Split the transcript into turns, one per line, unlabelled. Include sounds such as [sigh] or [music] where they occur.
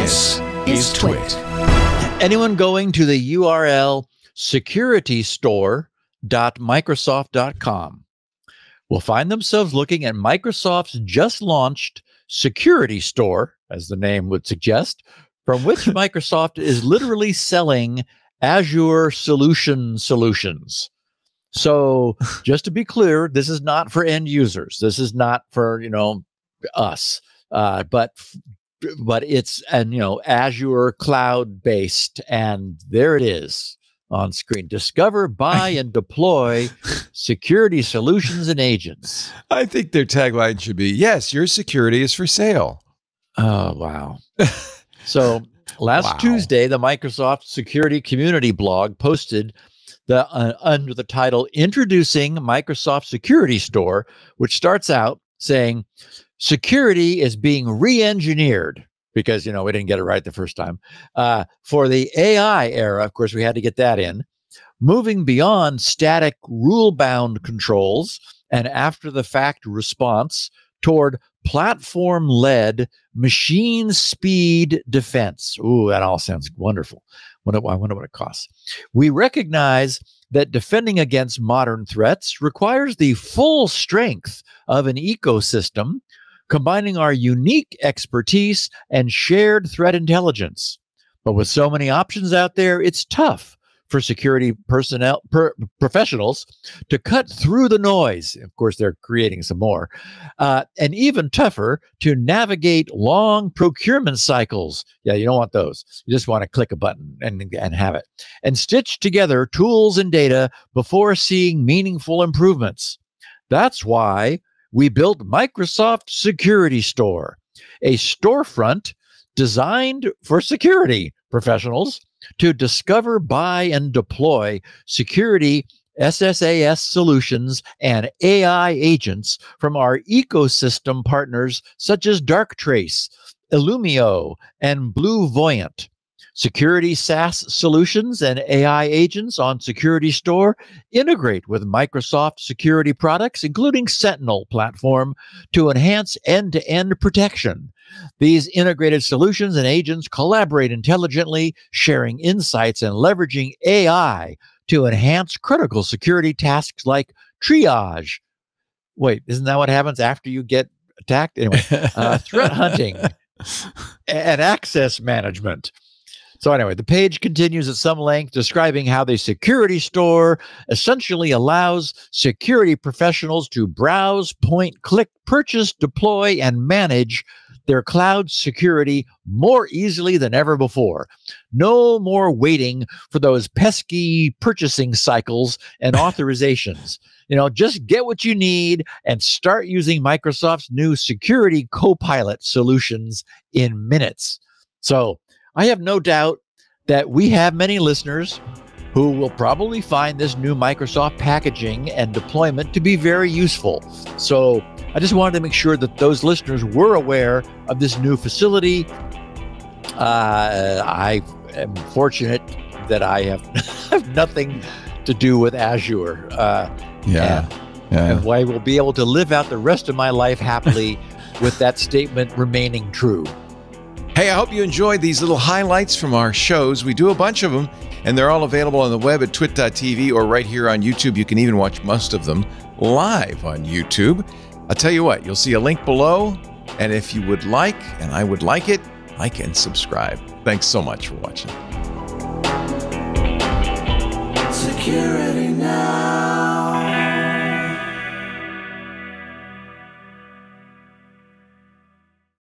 This is Twit.
Anyone going to the URL securitystore.microsoft.com will find themselves looking at Microsoft's just launched Security Store, as the name would suggest, from which [laughs] Microsoft is literally selling Azure Solution Solutions. So, [laughs] just to be clear, this is not for end users. This is not for, you know, us. Uh, but but it's and you know Azure cloud based and there it is on screen. Discover, buy, [laughs] and deploy security solutions and agents.
I think their tagline should be Yes, your security is for sale.
Oh, wow. [laughs] so last wow. Tuesday, the Microsoft Security Community blog posted the uh, under the title Introducing Microsoft Security Store, which starts out saying security is being re-engineered because you know we didn't get it right the first time. Uh, for the AI era, of course, we had to get that in. Moving beyond static rule-bound controls and after-the-fact response toward platform-led machine speed defense. Ooh, that all sounds wonderful. I wonder what it costs. We recognize that defending against modern threats requires the full strength of an ecosystem combining our unique expertise and shared threat intelligence. But with so many options out there, it's tough for security personnel per, professionals to cut through the noise. Of course, they're creating some more, uh, and even tougher to navigate long procurement cycles. Yeah, you don't want those. You just want to click a button and and have it, and stitch together tools and data before seeing meaningful improvements. That's why we built Microsoft Security Store, a storefront designed for security professionals to discover, buy, and deploy security SaaS solutions and AI agents from our ecosystem partners such as Darktrace, Illumio, and BlueVoyant. Security SaaS solutions and AI agents on Security Store integrate with Microsoft security products, including Sentinel platform, to enhance end to end protection. These integrated solutions and agents collaborate intelligently, sharing insights and leveraging AI to enhance critical security tasks like triage. Wait, isn't that what happens after you get attacked? Anyway, uh, threat hunting [laughs] and access management. So, anyway, the page continues at some length describing how the security store essentially allows security professionals to browse, point, click, purchase, deploy, and manage their cloud security more easily than ever before. No more waiting for those pesky purchasing cycles and [laughs] authorizations. You know, just get what you need and start using Microsoft's new security Copilot solutions in minutes. So, I have no doubt that we have many listeners who will probably find this new Microsoft packaging and deployment to be very useful. So I just wanted to make sure that those listeners were aware of this new facility. Uh, I am fortunate that I have, [laughs] have nothing to do with Azure. Uh,
yeah.
And, yeah. and I will be able to live out the rest of my life happily [laughs] with that statement remaining true.
Hey, I hope you enjoyed these little highlights from our shows. We do a bunch of them, and they're all available on the web at twit.tv or right here on YouTube. You can even watch most of them live on YouTube. I'll tell you what, you'll see a link below. And if you would like, and I would like it, like and subscribe. Thanks so much for watching. Security now.